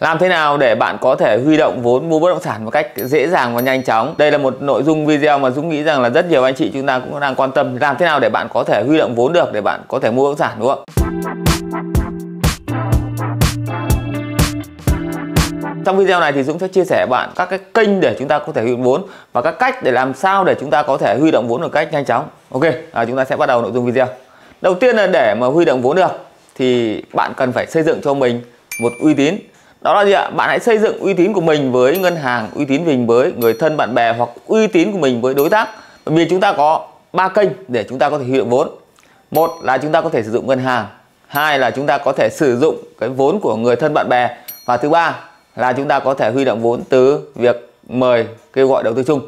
Làm thế nào để bạn có thể huy động vốn mua bất động sản một cách dễ dàng và nhanh chóng? Đây là một nội dung video mà Dũng nghĩ rằng là rất nhiều anh chị chúng ta cũng đang quan tâm. Làm thế nào để bạn có thể huy động vốn được để bạn có thể mua bất động sản đúng không? Trong video này thì Dũng sẽ chia sẻ bạn các cái kênh để chúng ta có thể huy động vốn và các cách để làm sao để chúng ta có thể huy động vốn một cách nhanh chóng. Ok, à, chúng ta sẽ bắt đầu nội dung video. Đầu tiên là để mà huy động vốn được thì bạn cần phải xây dựng cho mình một uy tín đó là gì ạ? Bạn hãy xây dựng uy tín của mình với ngân hàng, uy tín mình với người thân, bạn bè hoặc uy tín của mình với đối tác. Bởi vì chúng ta có ba kênh để chúng ta có thể huy động vốn. Một là chúng ta có thể sử dụng ngân hàng. Hai là chúng ta có thể sử dụng cái vốn của người thân, bạn bè. Và thứ ba là chúng ta có thể huy động vốn từ việc mời, kêu gọi đầu tư chung.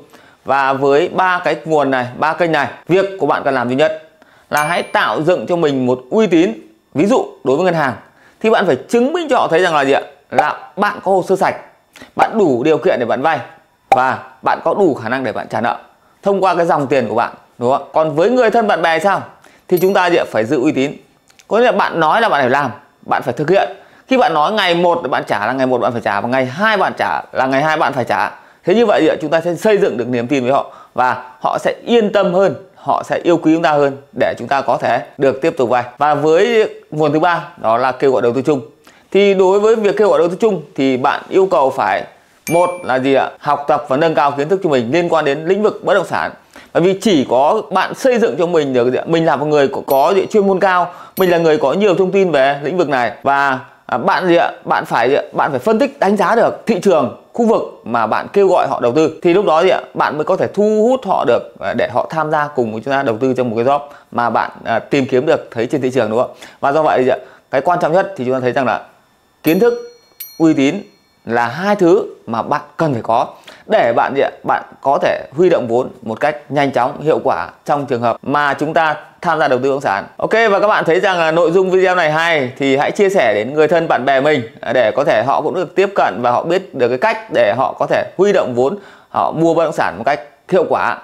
Và với ba cái nguồn này, ba kênh này, việc của bạn cần làm duy nhất là hãy tạo dựng cho mình một uy tín. Ví dụ, đối với ngân hàng, thì bạn phải chứng minh cho họ thấy rằng là gì ạ? Là bạn có hồ sơ sạch, bạn đủ điều kiện để bạn vay và bạn có đủ khả năng để bạn trả nợ thông qua cái dòng tiền của bạn, đúng không? Còn với người thân bạn bè sao? Thì chúng ta phải giữ uy tín. Có nghĩa là bạn nói là bạn phải làm, bạn phải thực hiện. Khi bạn nói ngày một bạn trả là ngày một bạn phải trả và ngày hai bạn trả là ngày hai bạn phải trả. Thế như vậy chúng ta sẽ xây dựng được niềm tin với họ và họ sẽ yên tâm hơn, họ sẽ yêu quý chúng ta hơn để chúng ta có thể được tiếp tục vay. Và với nguồn thứ ba, đó là kêu gọi đầu tư chung thì đối với việc kêu gọi đầu tư chung thì bạn yêu cầu phải một là gì ạ? Học tập và nâng cao kiến thức cho mình liên quan đến lĩnh vực bất động sản. Bởi vì chỉ có bạn xây dựng cho mình được mình là một người có, có chuyên môn cao. Mình là người có nhiều thông tin về lĩnh vực này. Và à, bạn gì ạ? Bạn phải gì ạ? bạn phải phân tích đánh giá được thị trường khu vực mà bạn kêu gọi họ đầu tư. Thì lúc đó gì ạ? Bạn mới có thể thu hút họ được à, để họ tham gia cùng với chúng ta đầu tư trong một cái job mà bạn à, tìm kiếm được thấy trên thị trường đúng không? Và do vậy gì ạ? Cái quan trọng nhất thì chúng ta thấy rằng là kiến thức uy tín là hai thứ mà bạn cần phải có để bạn gì ạ? Bạn có thể huy động vốn một cách nhanh chóng, hiệu quả trong trường hợp mà chúng ta tham gia đầu tư bất động sản. Ok, và các bạn thấy rằng là nội dung video này hay thì hãy chia sẻ đến người thân bạn bè mình để có thể họ cũng được tiếp cận và họ biết được cái cách để họ có thể huy động vốn, họ mua bất động sản một cách hiệu quả.